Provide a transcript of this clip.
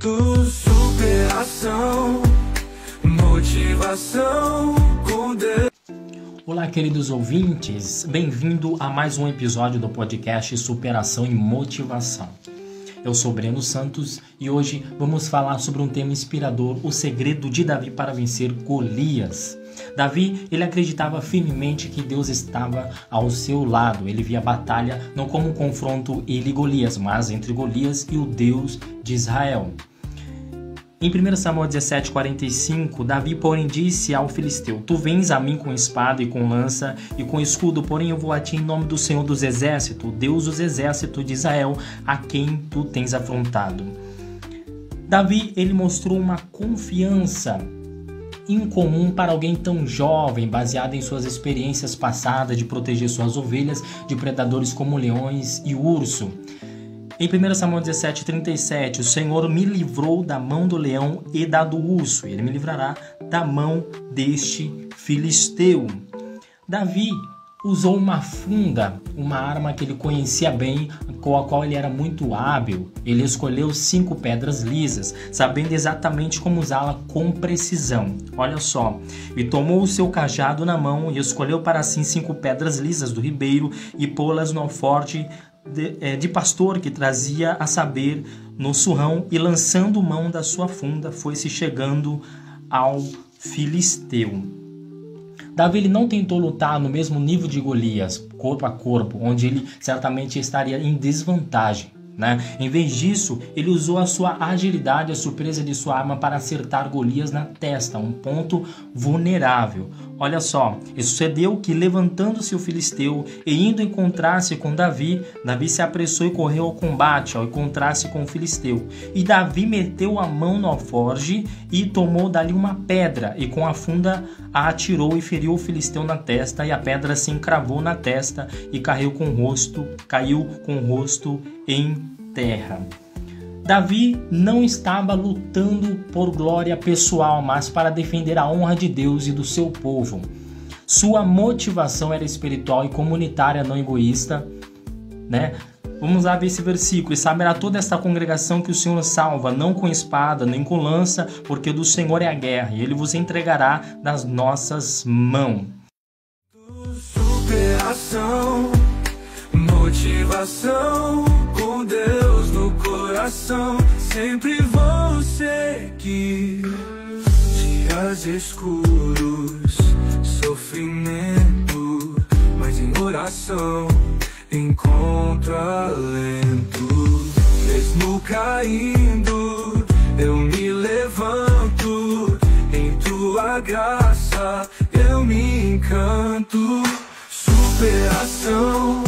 Do superação, motivação com Deus. Olá, queridos ouvintes, bem-vindo a mais um episódio do podcast Superação e Motivação. Eu sou Breno Santos e hoje vamos falar sobre um tema inspirador: o segredo de Davi para vencer Golias. Davi, ele acreditava firmemente que Deus estava ao seu lado. Ele via a batalha não como um confronto ele e Golias, mas entre Golias e o Deus de Israel. Em 1 Samuel 17,45, Davi, porém, disse ao filisteu: Tu vens a mim com espada e com lança e com escudo, porém eu vou a ti em nome do Senhor dos Exércitos, Deus dos Exércitos de Israel, a quem tu tens afrontado. Davi, ele mostrou uma confiança incomum para alguém tão jovem, baseada em suas experiências passadas de proteger suas ovelhas de predadores como leões e urso. Em 1 Samuel 17,37, o Senhor me livrou da mão do leão e da do urso, ele me livrará da mão deste filisteu. Davi usou uma funda, uma arma que ele conhecia bem, com a qual ele era muito hábil. Ele escolheu cinco pedras lisas, sabendo exatamente como usá-la com precisão. Olha só, e tomou o seu cajado na mão e escolheu para si cinco pedras lisas do ribeiro e pô-las no alforte de, é, de pastor que trazia a saber no surrão e lançando mão da sua funda foi-se chegando ao filisteu. Davi ele não tentou lutar no mesmo nível de Golias, corpo a corpo, onde ele certamente estaria em desvantagem. Né? Em vez disso, ele usou a sua agilidade, a surpresa de sua arma para acertar Golias na testa, um ponto vulnerável. Olha só, e sucedeu que, levantando-se o filisteu e indo encontrar-se com Davi, Davi se apressou e correu ao combate ao encontrar-se com o filisteu. E Davi meteu a mão no alforge e tomou dali uma pedra, e com a funda a atirou e feriu o filisteu na testa, e a pedra se encravou na testa e caiu com o rosto, caiu com o rosto em terra. Davi não estava lutando por glória pessoal, mas para defender a honra de Deus e do seu povo. Sua motivação era espiritual e comunitária, não egoísta, né? Vamos lá ver esse versículo. E saberá toda esta congregação que o Senhor salva, não com espada, nem com lança, porque do Senhor é a guerra, e ele vos entregará nas nossas mãos. Superação, motivação com Deus no coração. Sempre vou seguir dias escuros, sofrimento, mas em oração encontro alento. Mesmo caindo, eu me levanto. Em tua graça eu me encanto. Superação